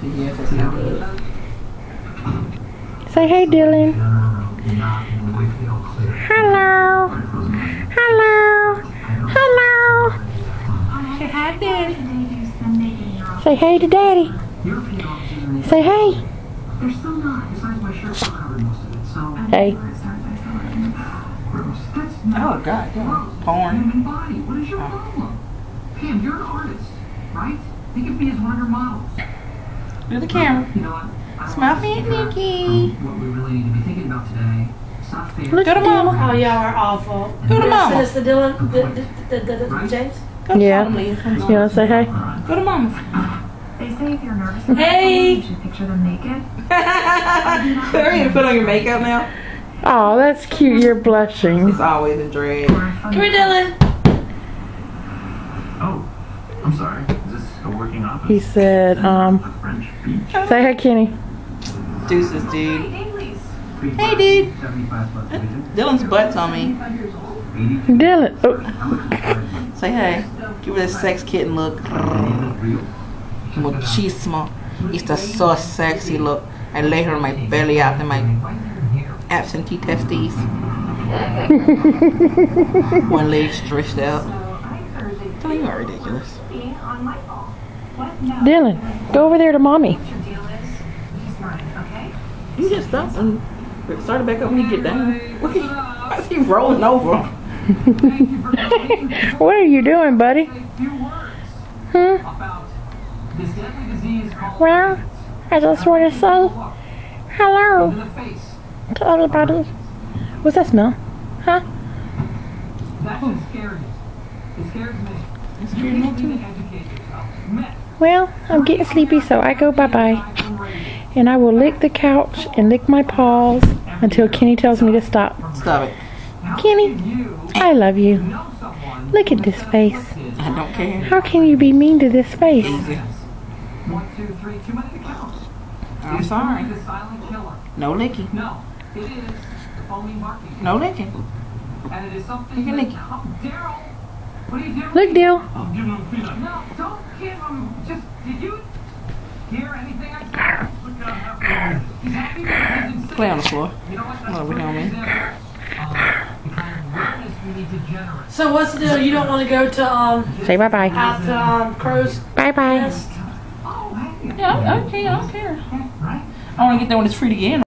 Say hey, Dylan. Hello. Hello. Hello. Say hi, Daddy. Say hey to Daddy. Say hey. They're still not. Besides, my shirt's still covered most of it. So. Hey. That's Oh, God. yeah. Porn. body. What is your problem? Pam, you're an artist, right? Think of me as one of your models. Do the camera. You know what? Smile for Aunt Nikki. What we really need to be thinking about today. It's. Look Go to at mama. Mama. Oh, y'all are awful. Go to Send mama. us the Dylan, the, the, the, the, the James. Go to Yeah. mama. You wanna say hey? Go to mama. They say if you're nervous about Hey. you should picture them naked. Hurry and put on your makeup now. Oh, that's cute. You're blushing. It's always in drag. A funny Come here, Dylan. Oh, I'm sorry. Is this a working office? He said, um, A French beach? say hey, Kenny. Deuces, dude. Hey, dude. Dylan's butt's on me. Dylan. Oh, Say hey. Give her that sex kitten look. Muchísimo. It's the so sexy look. I lay her on my belly after my absentee testes. One leg stretched out. Tell you are ridiculous. Dylan, go over there to mommy. You just stop and start back up when you get down. Look at you. I see you rolling over. What are you doing, buddy? Hmm? about this deadly disease called Well, I just want to say hello in the face. to everybody. What's that smell? Huh? That should scare. It scares me. It's You scared me too. To educate yourself. Men, Well, I'm getting sleepy, so I go bye bye. And I will lick the couch and lick my paws until Kenny tells me to stop. Stop it. Kenny, I love you. Look at this face. I don't care. How can you be mean to this face? One, two, three, too many to count. I'm It's sorry. The silent killer. No licking. No, it is the marking. No licking. And it is something You can lick Daryl, what are you doing? Look, Dill. I'll give him a. No, don't give him. Just did you hear anything I said? Look he's happy because he's insane. Play on the floor. You know what? That's What are we perfect doing, example of the kind of awareness we need to generate. So what's the deal? You don't want to go to um Say bye bye. out to um Crow's Bye bye. Nest? Oh, hey. Yeah, okay, I don't care. Right? I want to get there when it's free to get in.